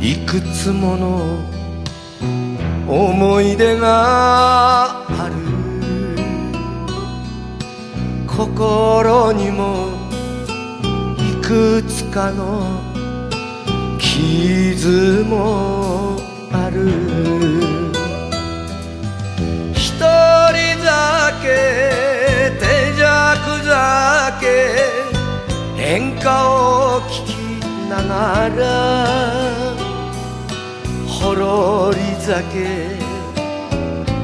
いくつもの思い出がある心にもいくつかの傷もある。一人酒手酌酒演歌を聴きながらほろり酒。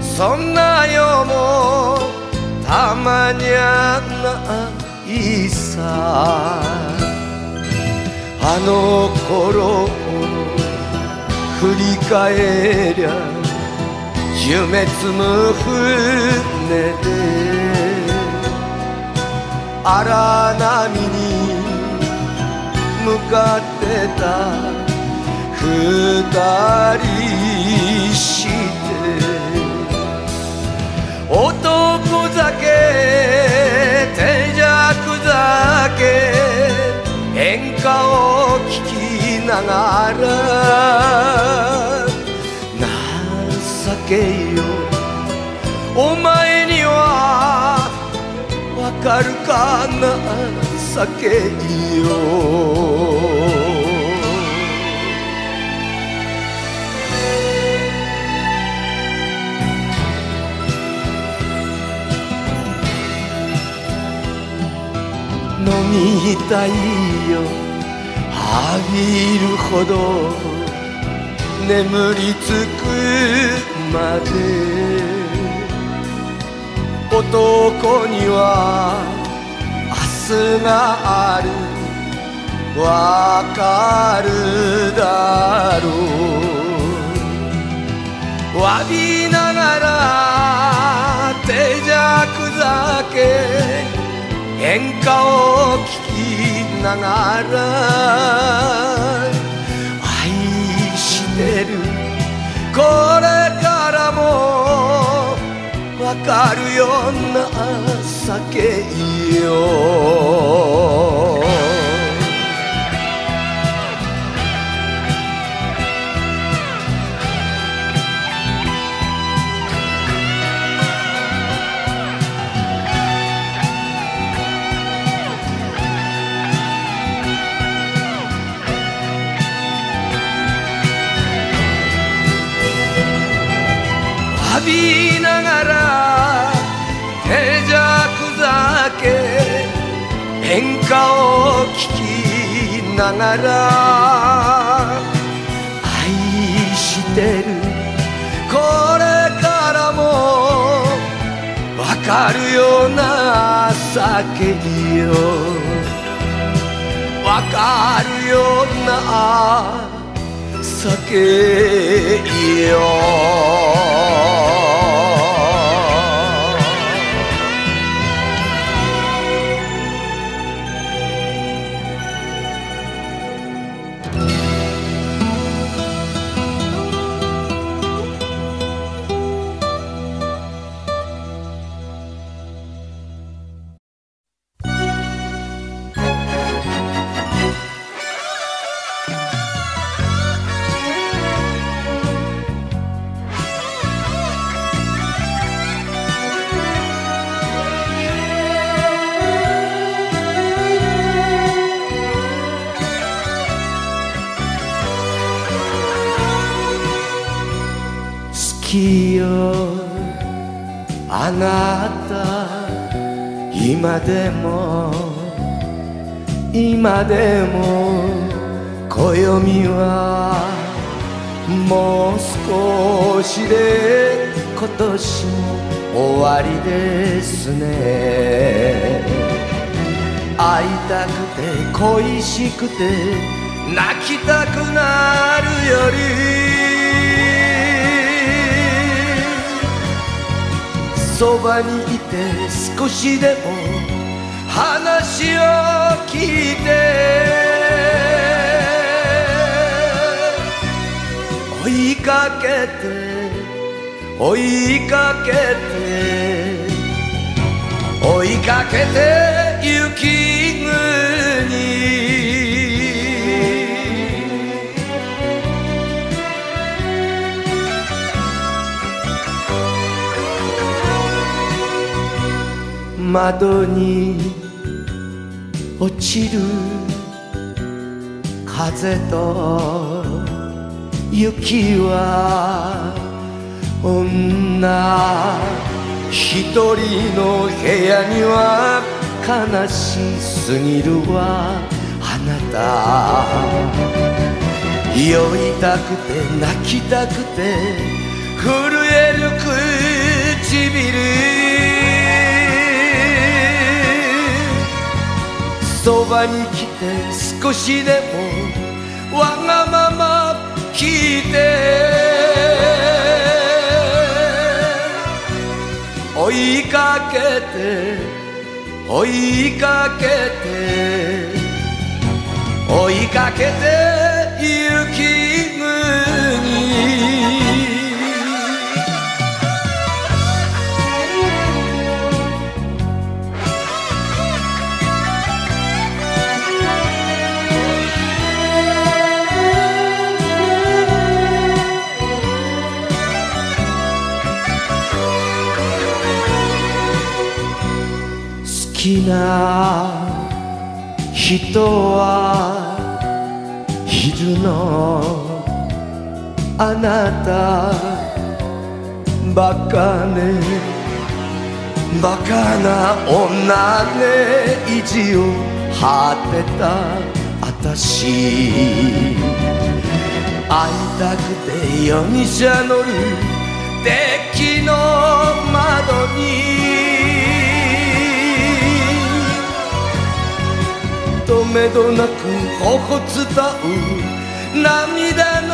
そんな世もたまにゃないさ。あの頃を振り返りゃ夢積む船で荒波向かってた。二人して。男酒手酌酒演歌を聴きながら。情けよ。お前にはわかるかな。酒よ。飲みたいよ。浴びるほど。眠りつくまで。男には明日がある。わかるだろう。詫びながら手酌酒演歌を聴きながら。愛してる。これわかるような酒よ。歌を聴きながら愛してる。これからもわかるような酒よわかるような酒よきよあなた今でも今でも暦はもう少しで今年も終わりですね会いたくて恋しくて泣きたくなるよりそばにいて少しでも話を聞いて。追いかけて追いかけて追いかけて行き窓に落ちる風と雪は女一人の部屋には悲しすぎるわ。あなた酔いたくて泣きたくて震える唇そばに来て少しでもわがまま聞いて。追いかけて追いかけて。追いかけて。きな人はいるのあなたバカねバカな女ね意地を張ってた。あたし会いたくて容疑者乗るデッめどなく頬伝う涙の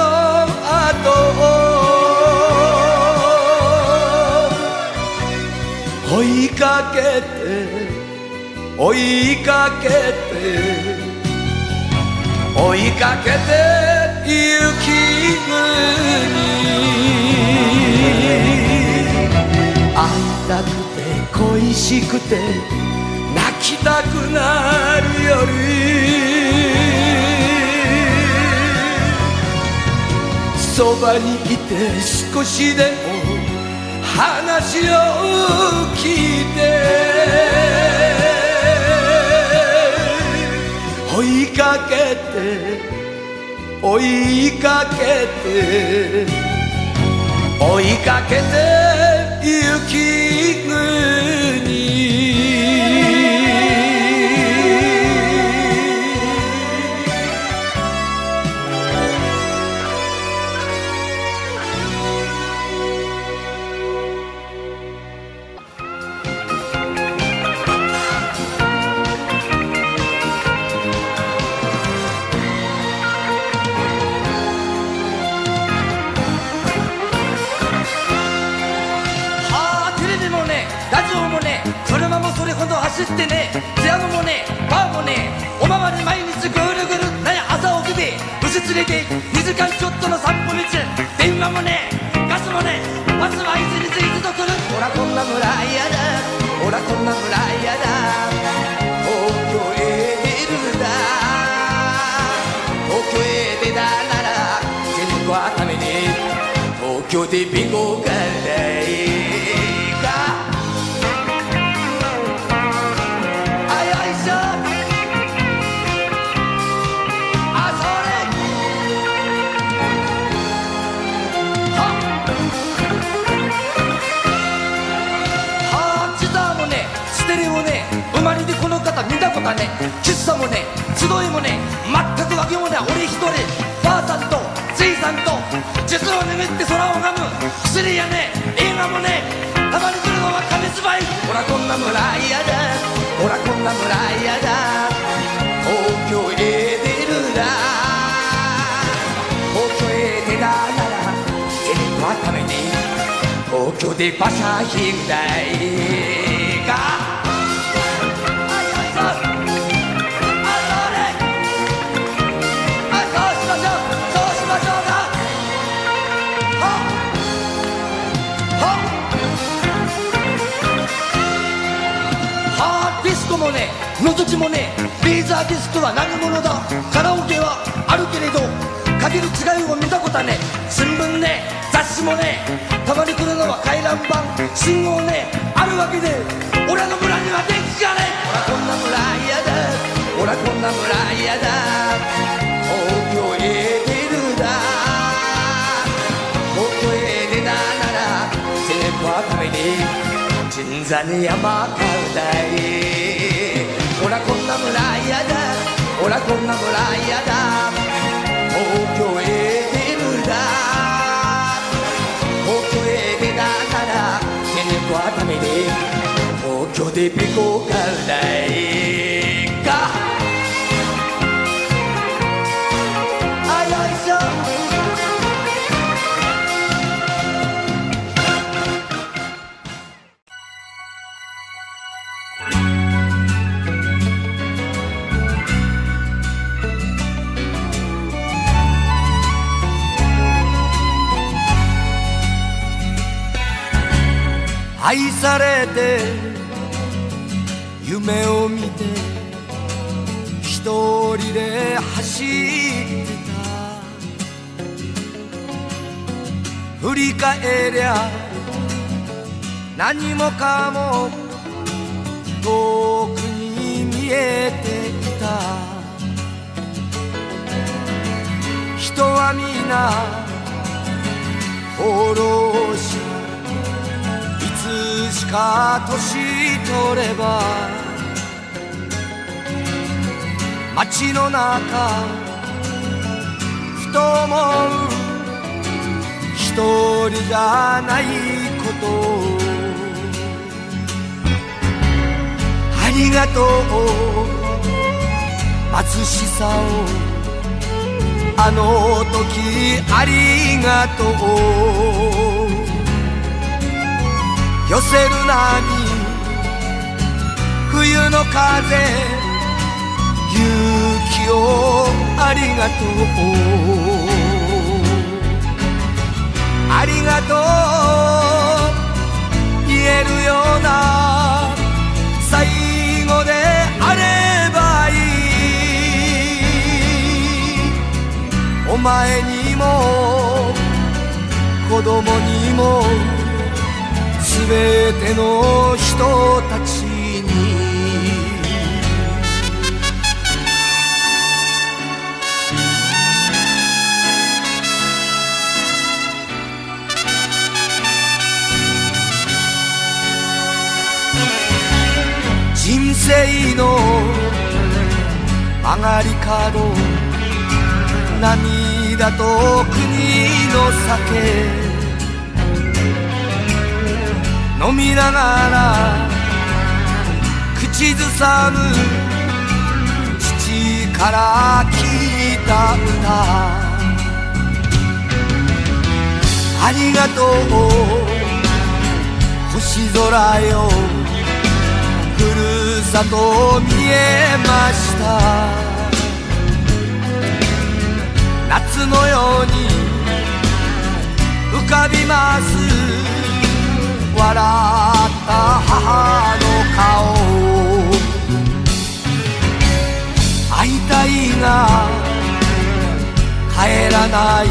後追いかけて追いかけて追いかけて雪国会いたくて恋しくてきたくなる夜そばにいて少しでも話を聞いて。追いかけて。追いかけて。追いかけて。走ってねピアノもねバーもねおまわり毎日ぐるぐるなや朝起きて牛連れて2時間ちょっとの散歩道電話もねガスもねバスはいつについつと来る。ほらこんな村嫌だ。ほらこんな村嫌だ。東京へ出るだ。東京へ出たなら全部はために。東京でビゴがない。がね。喫茶もね。集いもね。全く訳もない。俺一人。ばあさんと。じいさんと。術を眠って空を拝む。薬やね。映画もね。たまに来るのは紙芝居。ほらこんな村嫌だ。ほらこんな村嫌だ。東京へ出るな。東京へ出たなら。テレビはために東京で馬車引くだいが。口もねレーザーディスクは何者だ？カラオケは？あるけれどかける違いを見たことはね新聞ね雑誌もねたまに来るのは回覧板信号ねあるわけで俺の村には電気がね俺こんな村嫌だ。俺こんな村嫌だ。東京へ出るだ。東京へ出たならセレは壁に鎮座に山買うたい。ほらこんな村嫌だ。ほらこんな村嫌だ。東京へ出るだ東京へ出たからケネコ熱海に東京でピコかうだい。愛されて夢を見て一人で走ってた。振り返りゃ何もかも遠くに見えていた。人は皆放浪ししか年取れば街の中ふと思う一人じゃないことありがとう貧しさを。あの時ありがとう。寄せる波。冬の風勇気をありがとう。ありがとう。言えるような最後であればいい。お前にも子供にも。べての人たちに。人生の曲がり角涙と国の酒。飲みながら口ずさむ父から聞いた歌。ありがとう。星空よ。ふるさと見えました。夏のように浮かびます。笑った母の顔会い。たいが帰らない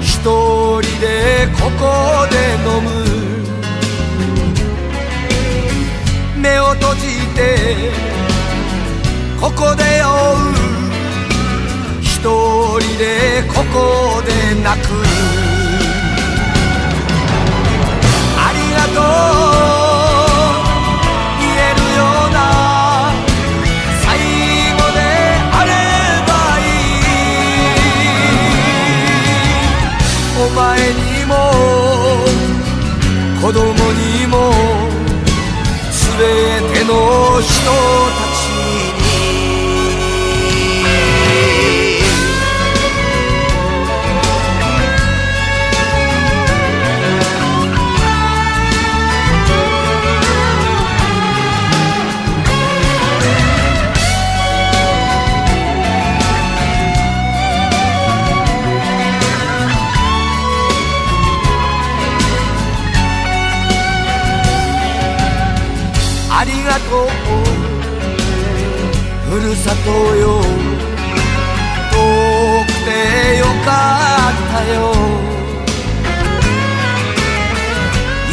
一人でここで飲む。目を閉じてここで酔う一人でここで泣く。人たちに。ふるさとよ。遠くてよかったよ。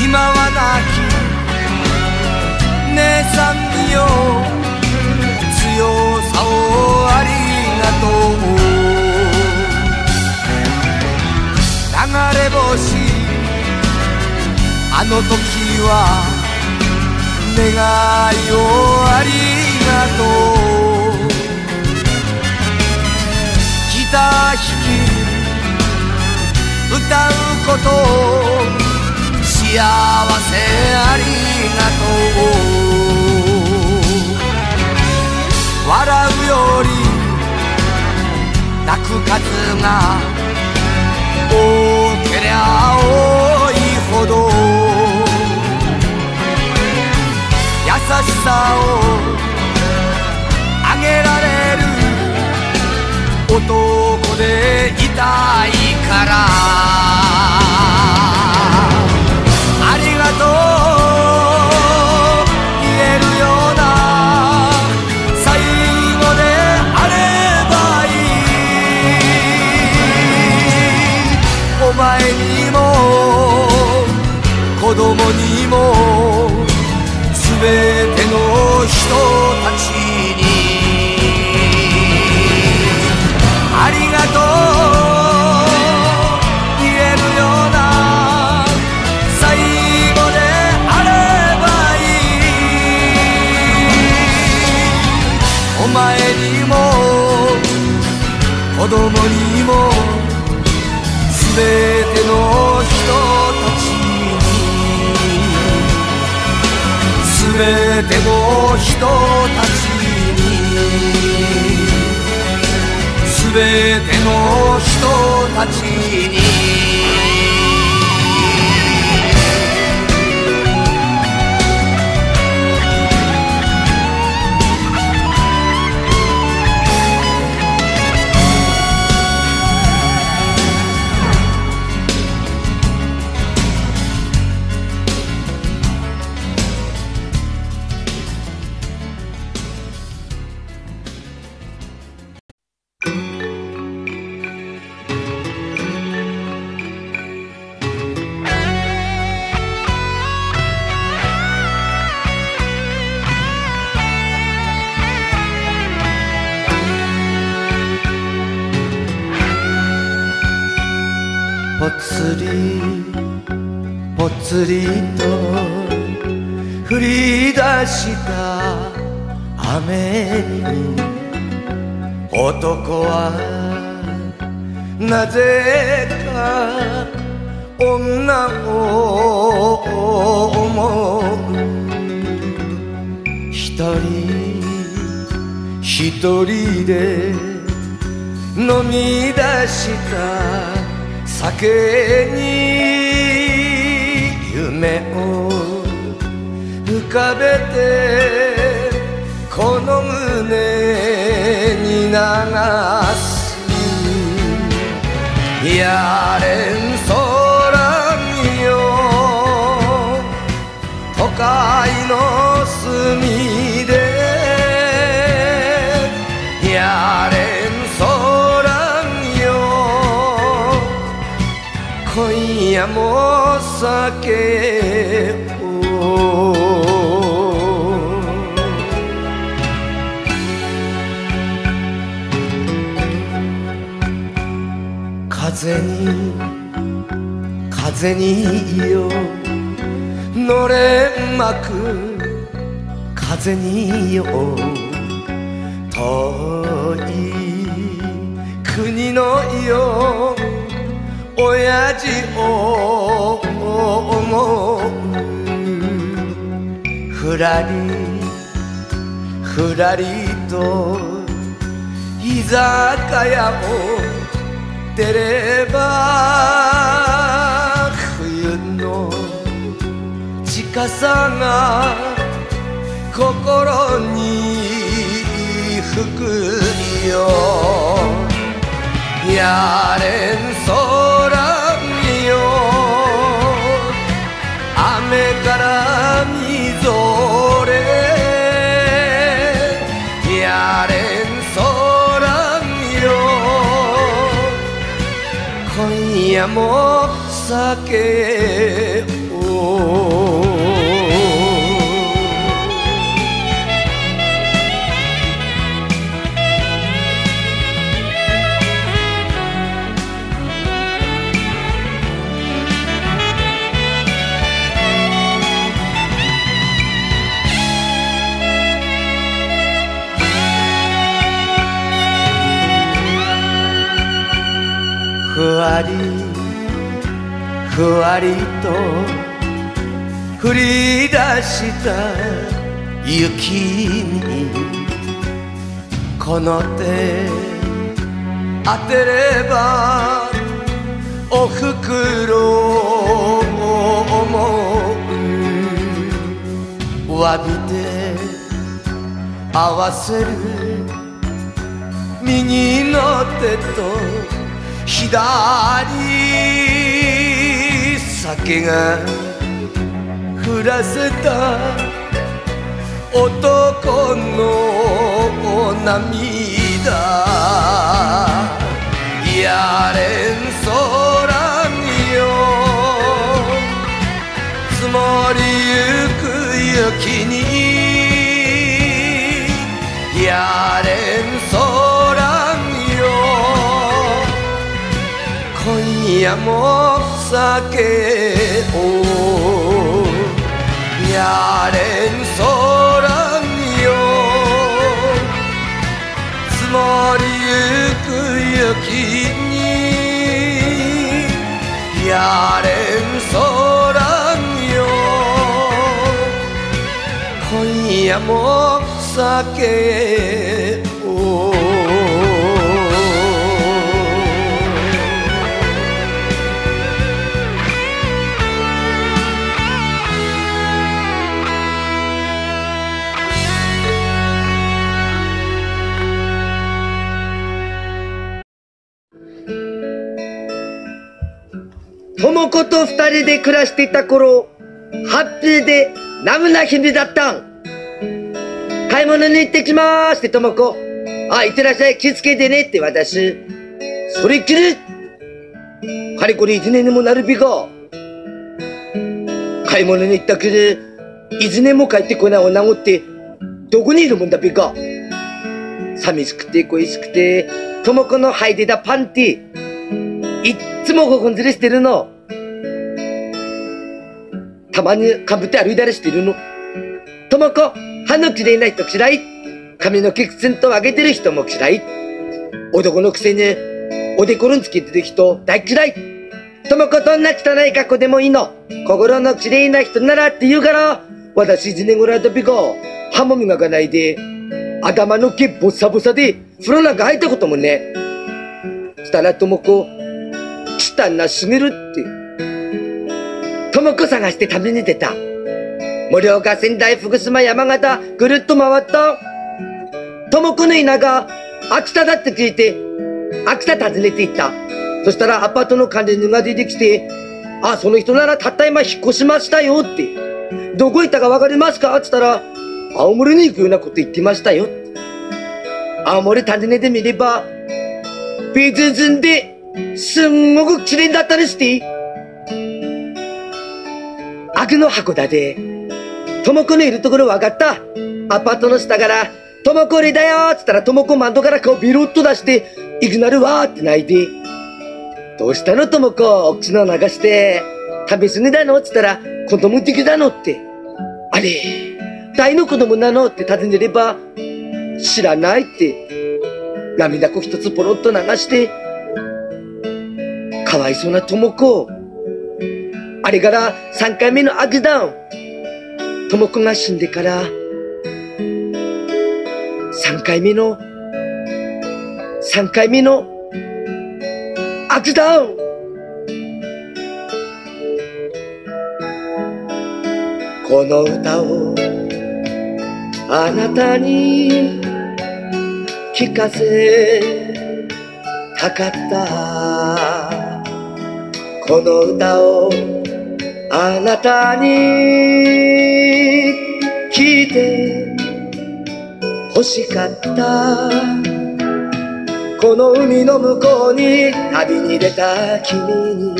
今は亡き姉さんによ。強さをありがとう。流れ星あの時は願いをありがとう。歌うこと幸せありがとう。笑うより泣く数が多けりゃ多いほど優しさをあげられる男でいたいから。ありがとう。言えるような。最後であればいい。お前にも子供にもすべての人たち。べての人たちすべての人たちにすべての人たちに。ぜか女を思う。一人一人で飲み出した酒に夢を浮かべてこの胸に流す。やれ風によのれんまく風によ遠い国のよ親父を思う。ふらりふらりと居酒屋を出れば近さが心に吹くよ。やれんそらんよ。雨からみぞれ。やれんそらんよ。今夜も酒ふわりと降り出した雪にこの手当てればおふくろを思う詫びて合わせる右の手と左酒が降らせた男のお涙。やれんそらんよ。積もりゆく雪に。やれんそらんよ。今夜も酒をやれんそらんよ積もりゆく雪にやれんそらんよ今夜も酒子と二人で暮らしていた頃、ハッピーでナムな日々だったん。買い物に行ってきまーすって智子。あ、行ってらっしゃい、気をつけてねって私。それっきり、かれこれ一年にもなるびが。買い物に行ったけど、一年も帰ってこない女子って、どこにいるもんだびか。寂しくて恋しくて、智子の履いてたパンティ、いっつもここんずれしてるの。たまにかぶって歩いたりしてるの。ともこ、歯の綺麗な人嫌い。髪の毛くつんと上げてる人も嫌い。男のくせに、おでころんつけてる人大嫌い。ともこどんな汚い格好でもいいの。心の綺麗な人ならって言うから、私一年ぐらいだびが、歯も磨かないで、頭の毛ボサボサで、風呂なんか入ったこともね。したらともこ、汚なすぎるって。ともこ探して旅に出た。盛岡、仙台、福島、山形、ぐるっと回った。ともこの田舎、秋田だって聞いて、秋田訪ねて行った。そしたらアパートの管理人が出てきて、あ、その人ならたった今引っ越しましたよって。どこ行ったかわかりますか？って言ったら、青森に行くようなこと言ってましたよ。青森訪ねてみれば、ビーズズンで、すんごく綺麗だったりして。アグの函館。ともこのいるところ分かった。アパートの下から、ともこ俺だよっつったらともこ窓から顔ビロッと出して、行くなるわーって泣いて。どうしたの？ともこ、お口の流して。食べ過ぎだの？っつったら、子供的だのって。あれ、大の子供なの？って尋ねれば、知らないって。涙子一つポロッと流して、かわいそうなともこ。あれから3回目のアクダウン。ともこが死んでから、3回目の、3回目の、アクダウンこの歌をあなたに聞かせたかったこの歌をあなたに聞いて欲しかった。この海の向こうに旅に出た君に。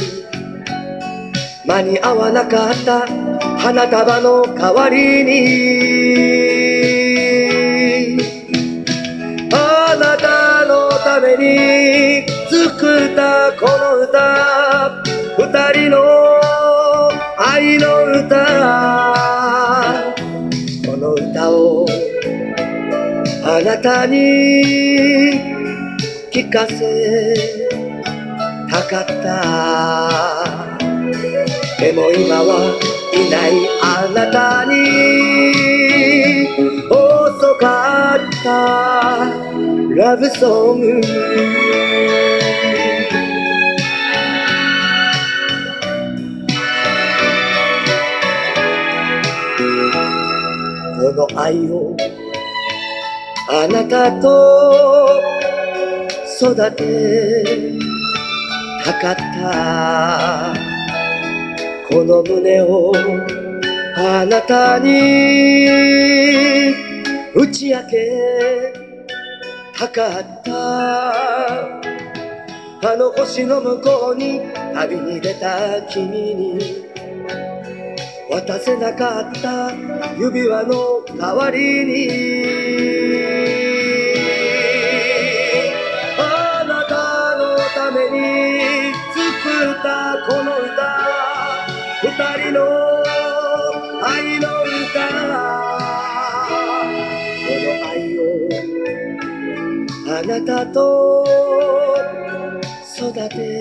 間に合わなかった花束の代わりに。あなたのために作ったこの歌。二人の愛の歌。この歌をあなたに聞かせ測った。でも今はいないあなたに遅かった。ラブソング。の愛をあなたと育てたかった。この胸をあなたに打ち明けたかった。あの星の向こうに旅に出た君に渡せなかった。指輪の代わりに。あなたのために。作ったこの歌。二人の愛の歌。この愛をあなたと育て。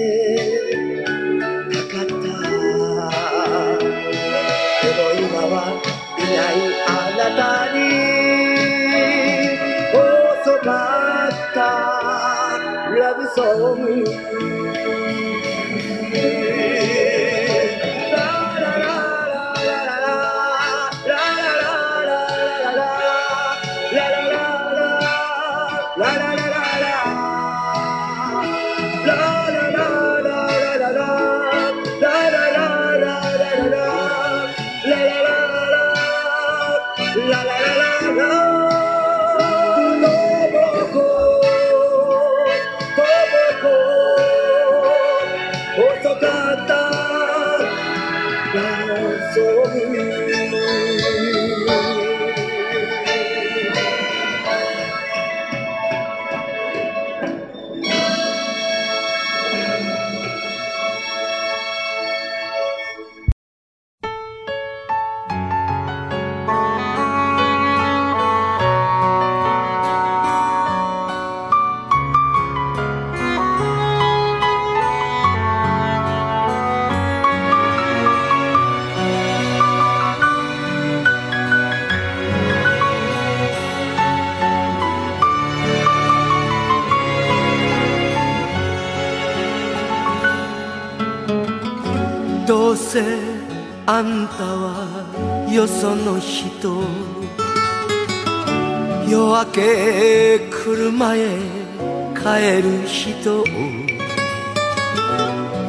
帰る人を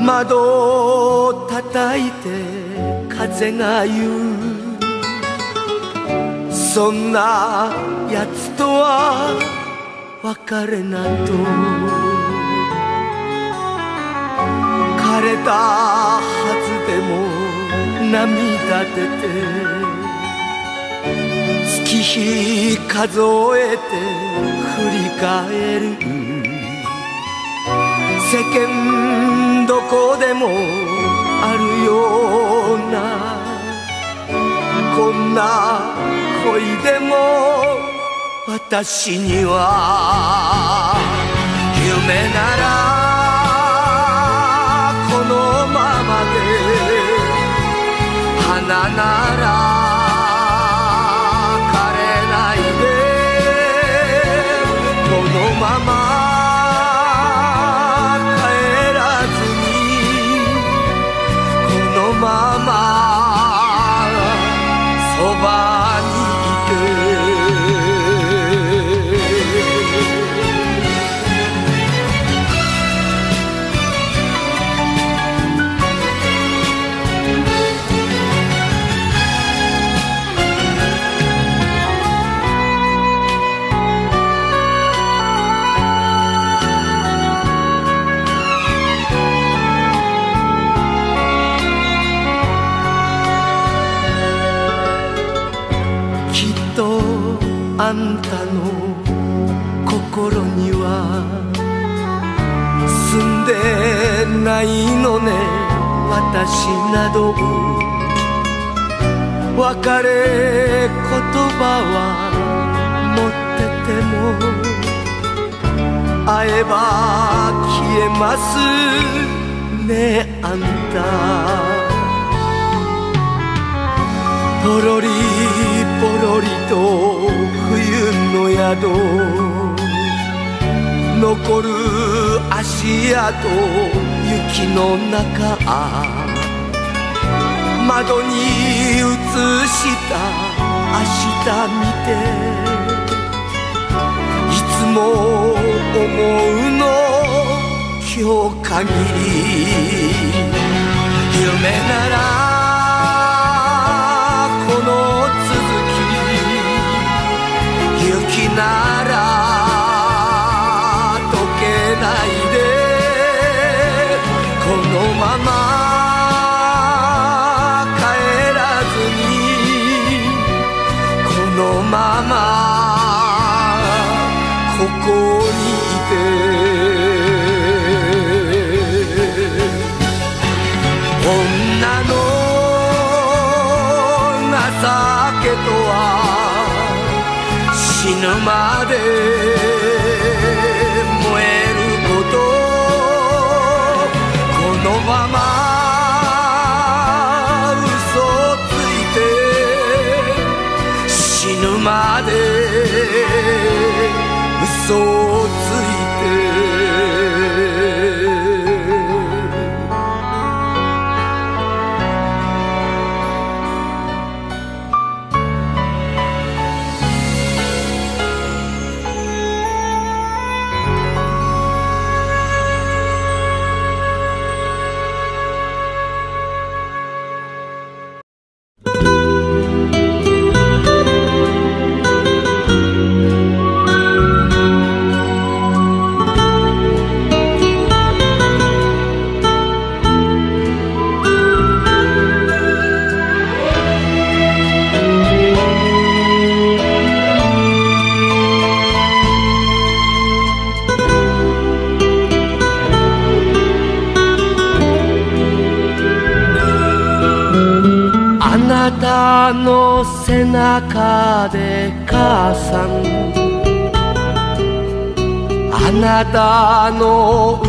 窓を叩いて風が言う。そんなやつとは別れなと枯れたはずでも涙出て月日数えて振り返る。世間どこでもあるようなこんな恋でも私には夢ならこのままで花なら私など別れ言葉は持ってても会えば消えますねあんた。ポロリポロリと冬の宿。残る足跡雪の中。窓に映した明日見ていつも思うの今日限り夢ならこの続き雪なら溶けないでこのまままで燃えることこのまま嘘ついて死ぬまで嘘をなたの背中で母さん。あなたの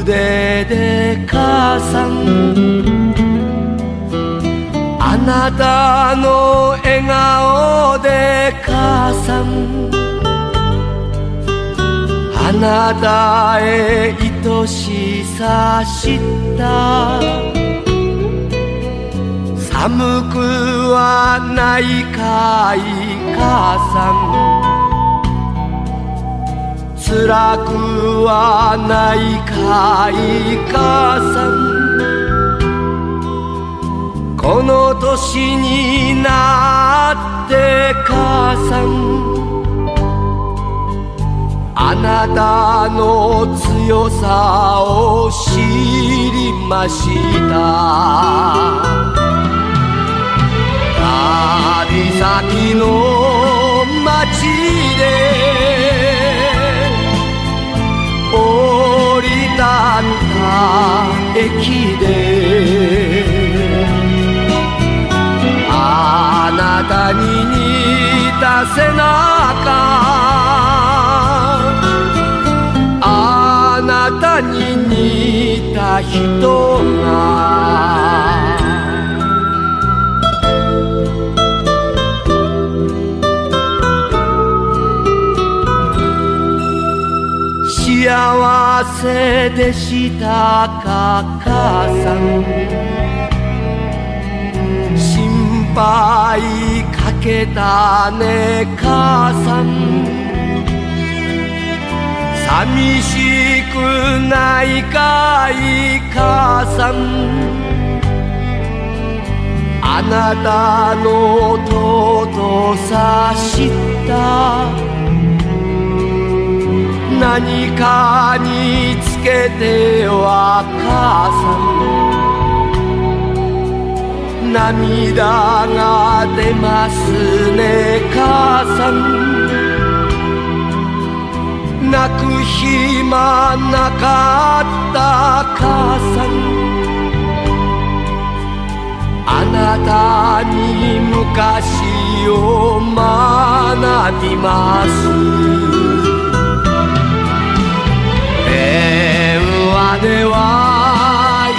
腕で母さん。あなたの笑顔で母さん。あなたへ愛しさした。寒くはないかい母さん。辛くはないかい母さん。この年になって母さん。あなたの強さを知りました。旅先の街で降り立った駅で。あなたに似た背中。あなたに似た人せでしたか母さん。心配かけたね母さん。寂しくないかい母さん。あなたの尊さ知った。何かにつけては母さん。涙が出ますね母さん。泣く暇なかった母さん。あなたに昔を学びます。電話では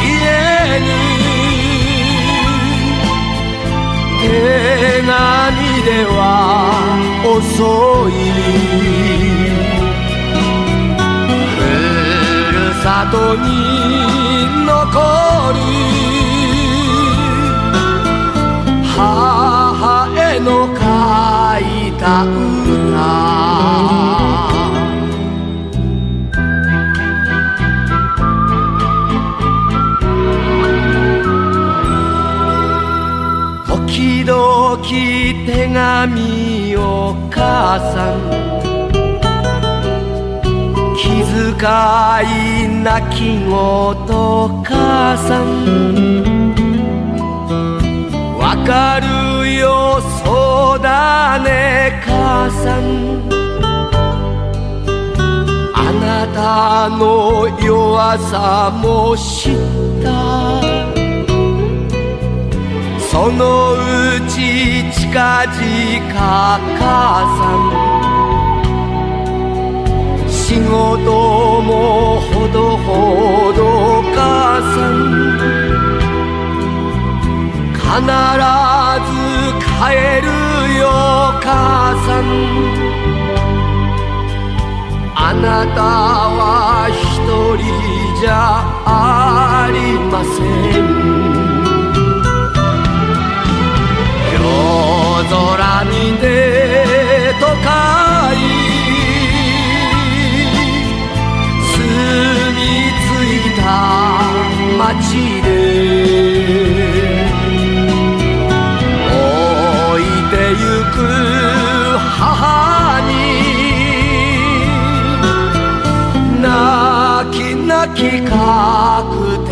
言えぬ手紙では遅い。ふるさとに残り母への書いた歌。手紙を母さん気遣い泣き言母さんわかるよそうだね母さん。あなたの弱さも知った。そのうち近々母さん。仕事もほどほど母さん。必ず帰るよ母さん。あなたは一人じゃありません。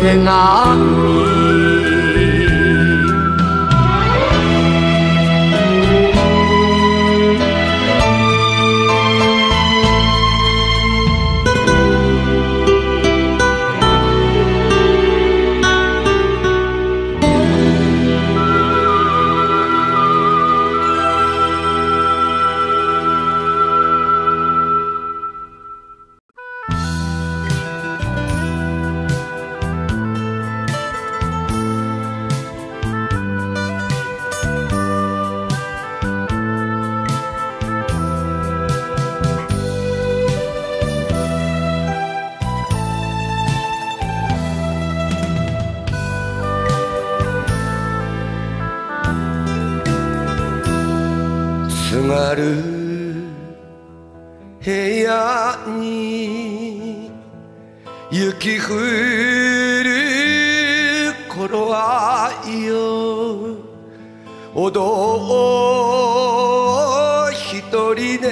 く手よおど一人で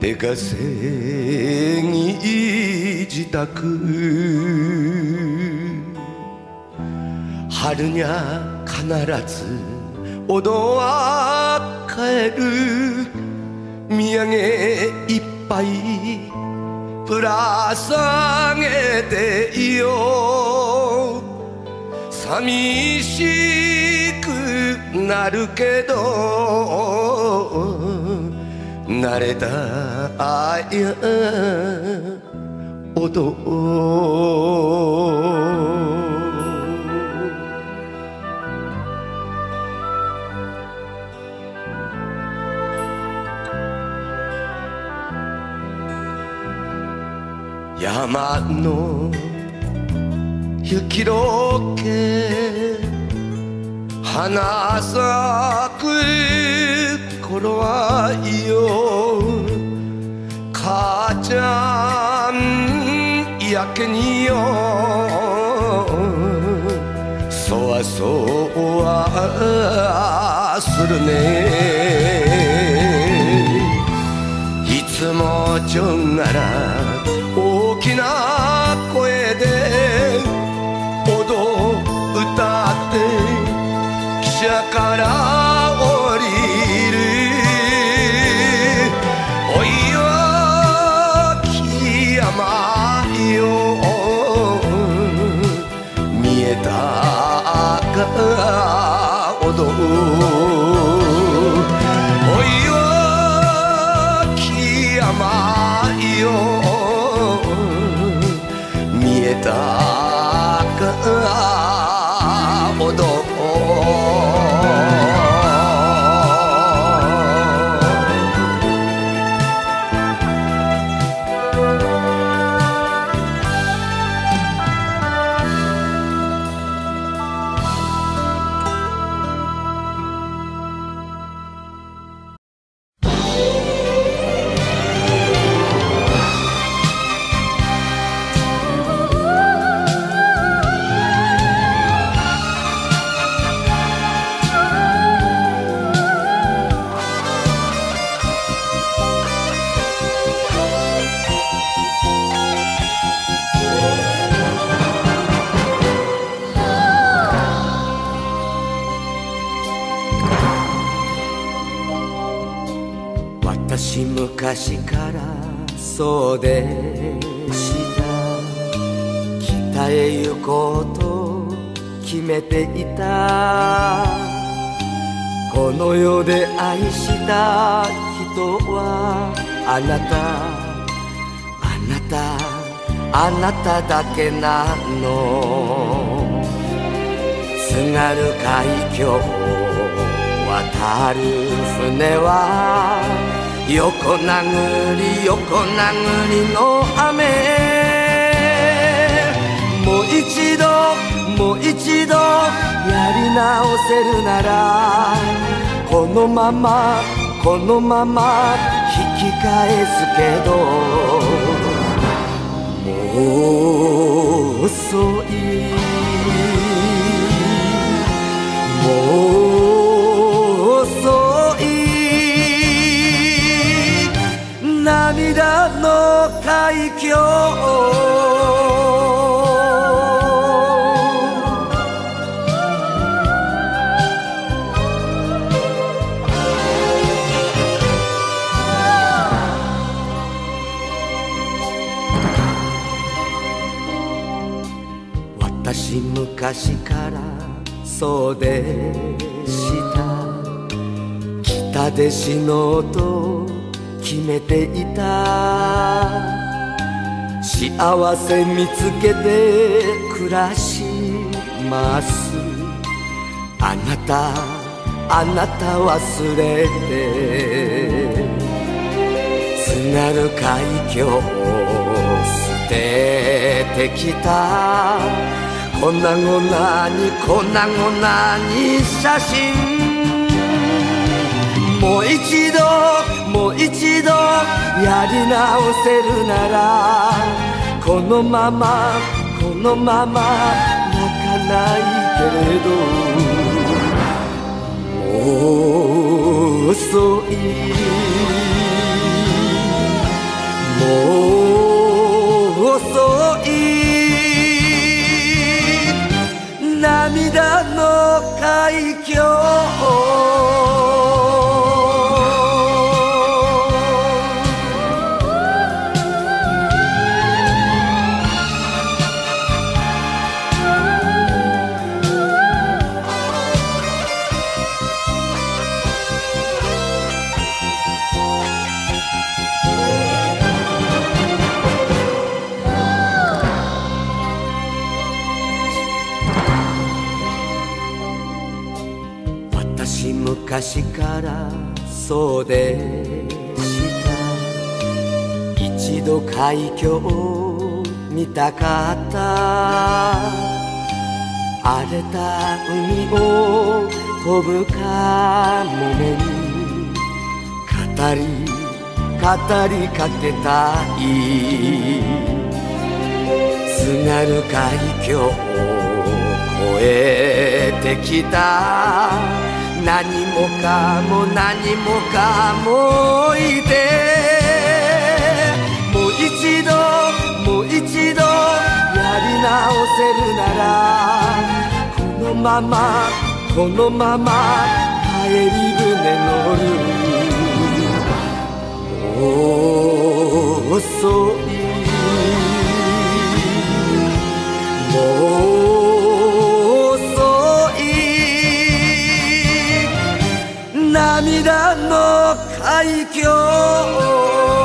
出稼ぎ自宅春にゃ必ずおどは帰る土産いっぱいぶら下げていよう寂しくなるけど慣れたあやおど山の雪解け。花咲く頃はいよ。母ちゃんやけによ。そわそわするね。いつもちょんがら昔からそうでした。北へ行こうと決めていた。この世で愛した人はあなた。あなた。あなただけなの。津軽海峡を渡る船は横殴り横殴りの雨。もう一度もう一度やり直せるならこのままこのまま引き返すけどもう遅い。もう涙の海峡私昔からそうでした。北で死のうと決めていた。幸せ見つけて暮らします。あなたあなた忘れて。津軽海峡を捨ててきた。粉々に粉々に写真。もう一度もう一度やり直せるならこのままこのまま泣かないけれどもう遅いもう遅い涙の海峡私昔からそうでした。一度海峡を見たかった荒れた海を飛ぶかもめに。語り語りかけたい。津軽海峡を越えてきた何もかも何もかもいてもう一度もう一度やり直せるならこのままこのまま帰り船乗る。もう遅い。もう涙の海峡